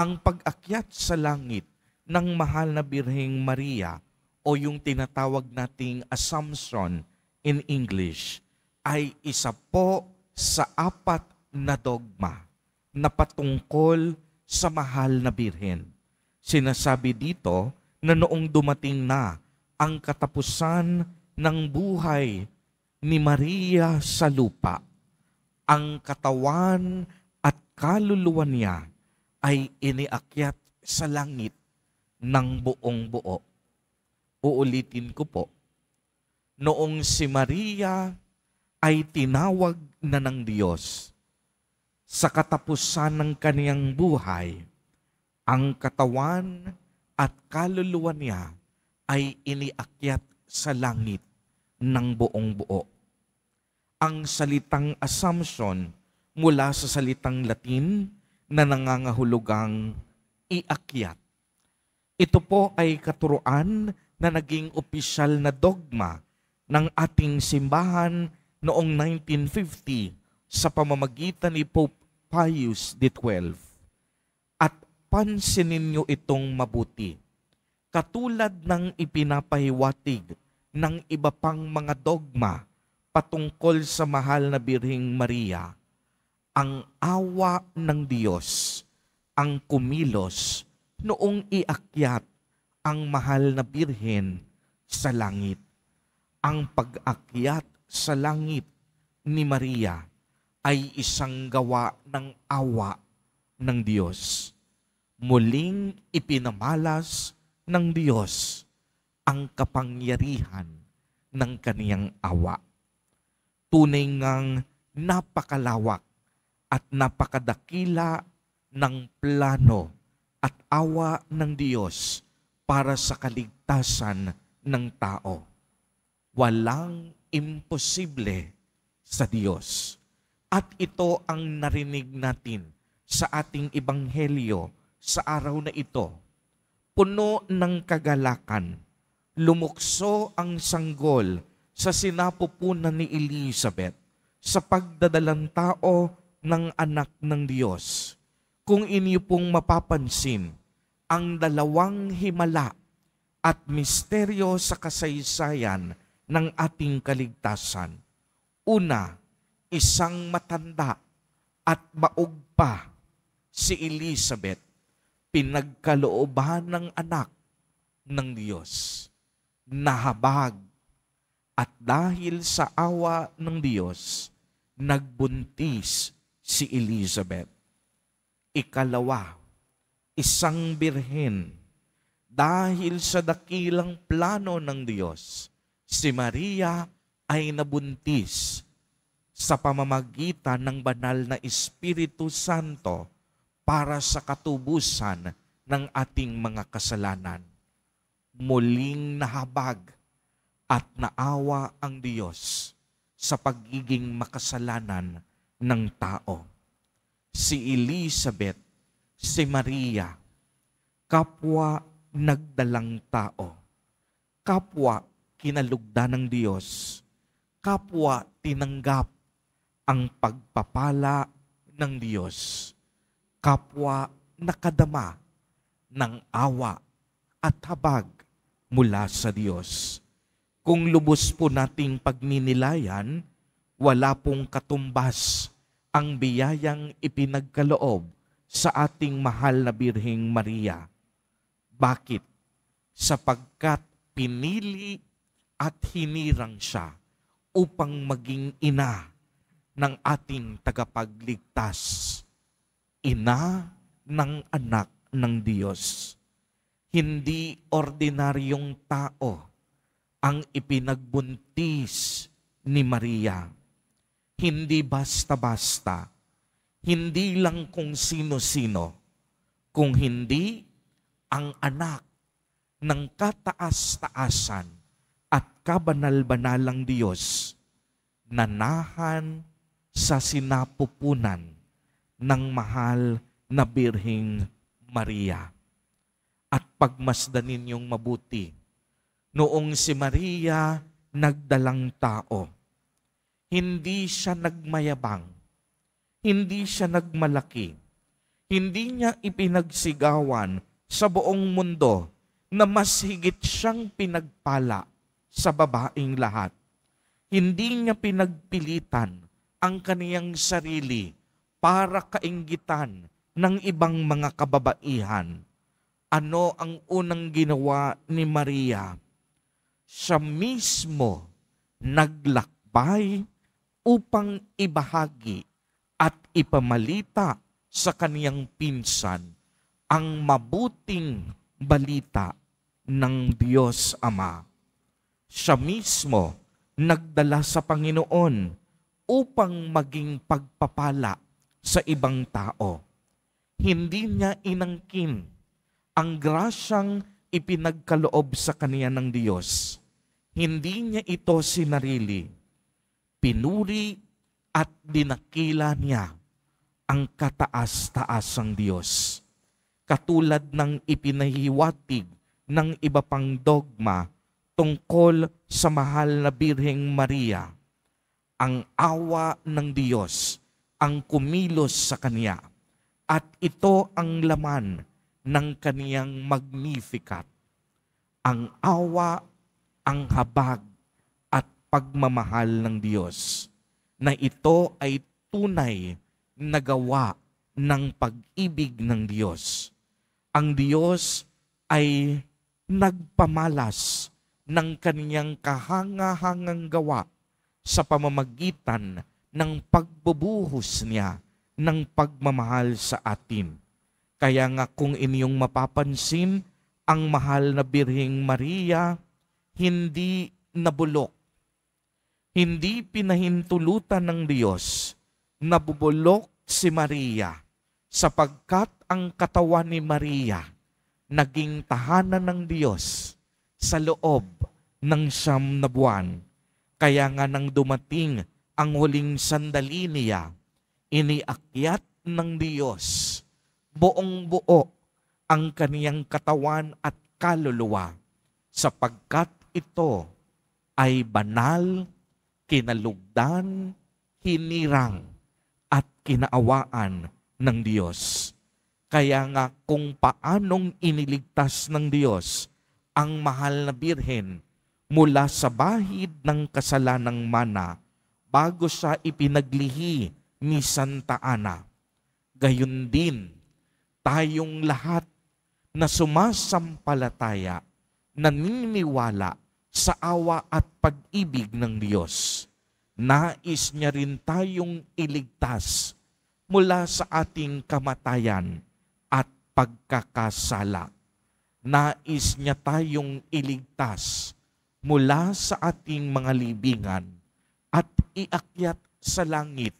ang pag-akyat sa langit ng mahal na Birheng Maria o yung tinatawag nating Assumption in English ay isa po sa apat na dogma na patungkol sa mahal na birhen. Sinasabi dito na noong dumating na ang katapusan ng buhay ni Maria sa lupa, ang katawan at kaluluwa niya ay iniakyat sa langit ng buong buo. Uulitin ko po, noong si Maria ay tinawag na ng Diyos sa katapusan ng kaniyang buhay, ang katawan at kaluluwa niya ay iniakyat sa langit ng buong buo. Ang salitang assumption mula sa salitang Latin na nangangahulugang iakyat. Ito po ay katuruan na naging opisyal na dogma ng ating simbahan noong 1950 sa pamamagitan ni Pope Pius XII. At pansinin niyo itong mabuti. Katulad ng ipinapahiwatig ng iba pang mga dogma patungkol sa mahal na Birhing Maria, ang awa ng Diyos ang kumilos noong iakyat ang mahal na Birhen sa langit. Ang pag-akyat sa langit ni Maria ay isang gawa ng awa ng Diyos. Muling ipinamalas ng Diyos ang kapangyarihan ng kaniyang awa. Tunay ngang napakalawak at napakadakila ng plano at awa ng Diyos para sa kaligtasan ng tao. Walang imposible sa Diyos. At ito ang narinig natin sa ating ebanghelyo sa araw na ito. Puno ng kagalakan, lumukso ang sanggol sa sinapupunan ni Elizabeth sa pagdadalang tao ng anak ng Diyos. Kung inyo pong mapapansin, ang dalawang himala at misteryo sa kasaysayan ng ating kaligtasan. Una, isang matanda at maug pa si Elizabeth, pinagkalooban ng anak ng Diyos, nahabag at dahil sa awa ng Diyos, nagbuntis si Elizabeth. Ikalawa, isang birhen dahil sa dakilang plano ng Diyos si Maria ay nabuntis sa pamamagitan ng banal na Espiritu Santo para sa katubusan ng ating mga kasalanan. Muling nahabag at naawa ang Diyos sa pagiging makasalanan ng tao. Si Elizabeth, si Maria, kapwa nagdalang tao, kapwa kinalugdan ng Diyos, kapwa tinanggap ang pagpapala ng Diyos, kapwa nakadama ng awa at habag mula sa Diyos. Kung lubos po nating pagninilayan, wala pong katumbas ang biyayang ipinagkaloob sa ating mahal na Birheng Maria. Bakit? Sapagkat pinili at hinirang siya upang maging ina ng ating tagapagligtas, ina ng anak ng Diyos. Hindi ordinaryong tao ang ipinagbuntis ni Maria. Hindi basta-basta, hindi lang kung sino-sino, kung hindi ang anak ng kataas-taasan at kabanal-banalang Diyos nanahan sa sinapupunan ng mahal na Birhing Maria. At pagmasdan ninyong mabuti, noong si Maria nagdalang tao, hindi siya nagmayabang, hindi siya nagmalaki, Hindi niya ipinagsigawan sa buong mundo na mas higit siyang pinagpala sa babaeng lahat. Hindi niya pinagpilitan ang kaniyang sarili para kainggitan ng ibang mga kababaihan. Ano ang unang ginawa ni Maria? Siya mismo naglakbay upang ibahagi at ipamalita sa kaniyang pinsan ang mabuting balita ng Diyos Ama. Siya mismo nagdala sa Panginoon upang maging pagpapala sa ibang tao. Hindi niya inangkin ang grasyang ipinagkaloob sa kaniya ng Diyos. Hindi niya ito sinarili. Pinuri at dinakila niya ang kataas-taasang Diyos. Katulad ng ipinahiwatig ng iba pang dogma tungkol sa mahal na Birheng Maria, ang awa ng Diyos ang kumilos sa Kanya at ito ang laman ng Kaniyang Magnificat. Ang awa, ang habag pagmamahal ng Diyos na ito ay tunay na gawa ng pag-ibig ng Diyos. Ang Diyos ay nagpamalas ng kaniyang kahangahangang gawa sa pamamagitan ng pagbubuhos niya ng pagmamahal sa atin. Kaya nga kung inyong mapapansin, ang mahal na Birhing Maria hindi nabulok. Hindi pinahintulutan ng Diyos nabubulok si Maria sapagkat ang katawan ni Maria naging tahanan ng Diyos sa loob ng siyam na buwan. Kaya nga nang dumating ang huling sandali niya, iniakyat ng Diyos buong buo ang kaniyang katawan at kaluluwa sapagkat ito ay banal, kinalugdan, hinirang, at kinaawaan ng Diyos. Kaya nga kung paanong iniligtas ng Diyos ang mahal na birhen mula sa bahid ng kasalanang mana bago siya ipinaglihi ni Santa Ana. Gayon din, tayong lahat na sumasampalataya, naniniwala sa awa at pag-ibig ng Diyos nais niya rin tayong iligtas mula sa ating kamatayan at pagkakasala. Nais niya tayong iligtas mula sa ating mga libingan at iakyat sa langit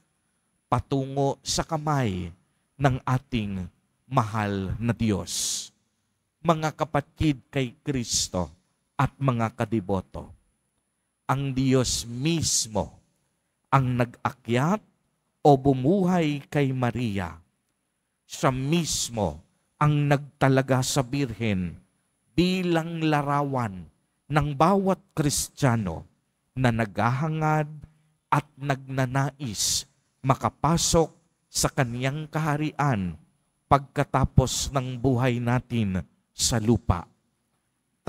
patungo sa kamay ng ating mahal na Diyos. Mga kapatid kay Kristo at mga kadiboto, ang Diyos mismo ang nag-akyat o bumuhay kay Maria. Siya mismo ang nagtalaga sa Birhen bilang larawan ng bawat Kristiyano na naghahangad at nagnanais makapasok sa kaniyang kaharian pagkatapos ng buhay natin sa lupa.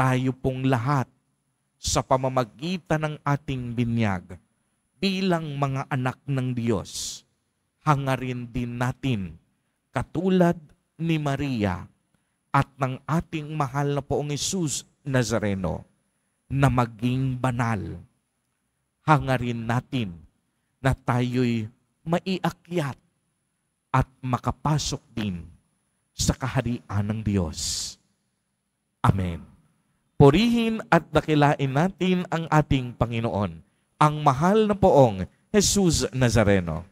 Tayo pong lahat sa pamamagitan ng ating binyag bilang mga anak ng Diyos, hangarin din natin katulad ni Maria at ng ating mahal na poong Isus Nazareno na maging banal. Hangarin natin na tayo'y maiakyat at makapasok din sa kaharian ng Diyos. Amen. Purihin at dakilain natin ang ating Panginoon ang mahal na poong Jesus Nazareno.